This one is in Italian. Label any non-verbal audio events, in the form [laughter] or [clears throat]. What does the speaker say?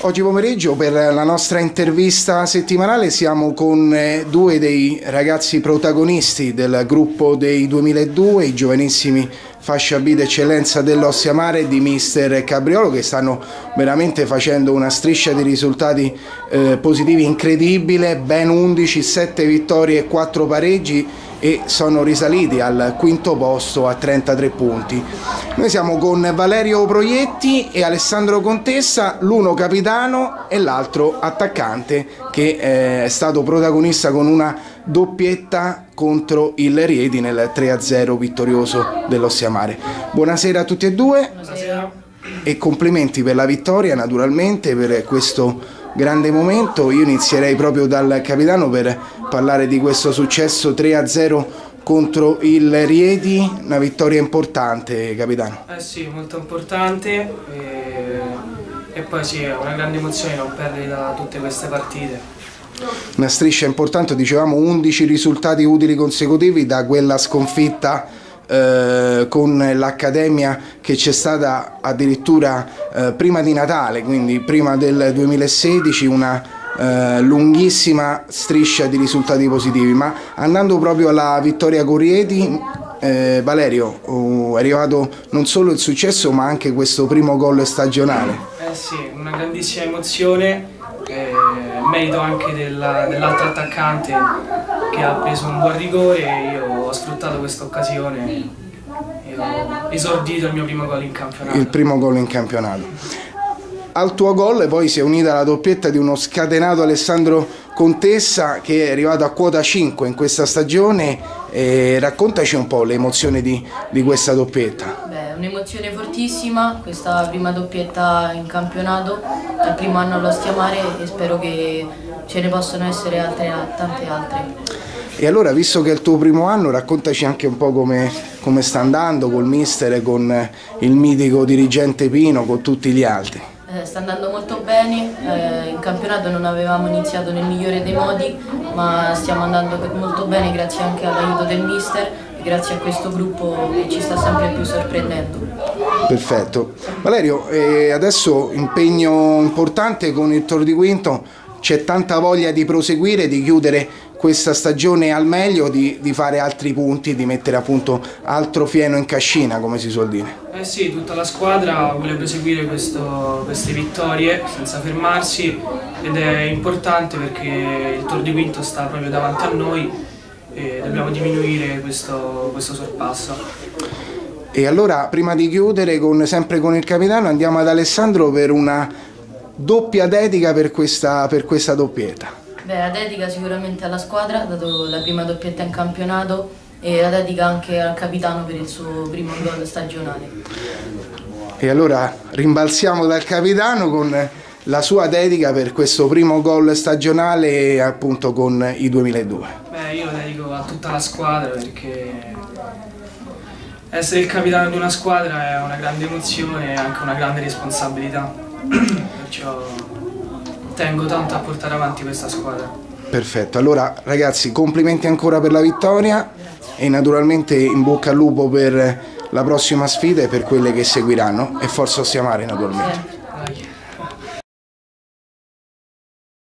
Oggi pomeriggio per la nostra intervista settimanale siamo con eh, due dei ragazzi protagonisti del gruppo dei 2002, i giovanissimi fascia B d'eccellenza dell'Ossia Mare di mister Cabriolo che stanno veramente facendo una striscia di risultati eh, positivi incredibile, ben 11, 7 vittorie e 4 pareggi e sono risaliti al quinto posto a 33 punti. Noi siamo con Valerio Proietti e Alessandro Contessa, l'uno capitano e l'altro attaccante che eh, è stato protagonista con una doppietta contro il Rieti nel 3-0 vittorioso dell'Ossiamare. Buonasera a tutti e due Buonasera. e complimenti per la vittoria naturalmente per questo grande momento. Io inizierei proprio dal capitano per parlare di questo successo 3-0 contro il Rieti, una vittoria importante, capitano. Eh sì, molto importante e, e poi sì, è una grande emozione non perdere da tutte queste partite. Una striscia importante, dicevamo 11 risultati utili consecutivi da quella sconfitta eh, con l'Accademia che c'è stata addirittura eh, prima di Natale, quindi prima del 2016, una eh, lunghissima striscia di risultati positivi. Ma andando proprio alla vittoria Corrieti, eh, Valerio, uh, è arrivato non solo il successo ma anche questo primo gol stagionale. Eh sì, una grandissima emozione, eh, merito anche dell'altro dell attaccante che ha preso un buon rigore sfruttato questa occasione e ho esordito il mio primo gol in campionato. Il primo gol in campionato. Al tuo gol poi si è unita la doppietta di uno scatenato Alessandro Contessa che è arrivato a quota 5 in questa stagione. E raccontaci un po' le emozioni di, di questa doppietta. Beh, un'emozione fortissima, questa prima doppietta in campionato, il primo anno allo Stiamare e spero che ce ne possano essere altre, tante altre. E allora, visto che è il tuo primo anno, raccontaci anche un po' come, come sta andando col mister, con il mitico dirigente Pino, con tutti gli altri. Eh, sta andando molto bene, eh, in campionato non avevamo iniziato nel migliore dei modi, ma stiamo andando molto bene grazie anche all'aiuto del mister e grazie a questo gruppo che ci sta sempre più sorprendendo. Perfetto. Valerio, eh, adesso impegno importante con il Toro di Quinto, c'è tanta voglia di proseguire, di chiudere questa stagione al meglio, di, di, fare altri punti, di mettere appunto altro fieno in cascina, come si suol dire. Eh sì, tutta la squadra vuole proseguire questo, queste vittorie senza fermarsi ed è importante perché il Tour di Quinto sta proprio davanti a noi e dobbiamo diminuire questo, questo sorpasso. E allora, prima di chiudere, con, sempre con il capitano, andiamo ad Alessandro per una doppia dedica per questa, per questa doppietta. Beh, la dedica sicuramente alla squadra, dato la prima doppietta in campionato e la dedica anche al capitano per il suo primo gol stagionale. E allora rimbalziamo dal capitano con la sua dedica per questo primo gol stagionale appunto con i 2002. Beh, io dedico a tutta la squadra perché essere il capitano di una squadra è una grande emozione e anche una grande responsabilità. [clears throat] Perciò tengo tanto a portare avanti questa squadra. Perfetto, allora ragazzi complimenti ancora per la vittoria e naturalmente in bocca al lupo per la prossima sfida e per quelle che seguiranno e forza Ossiamare naturalmente.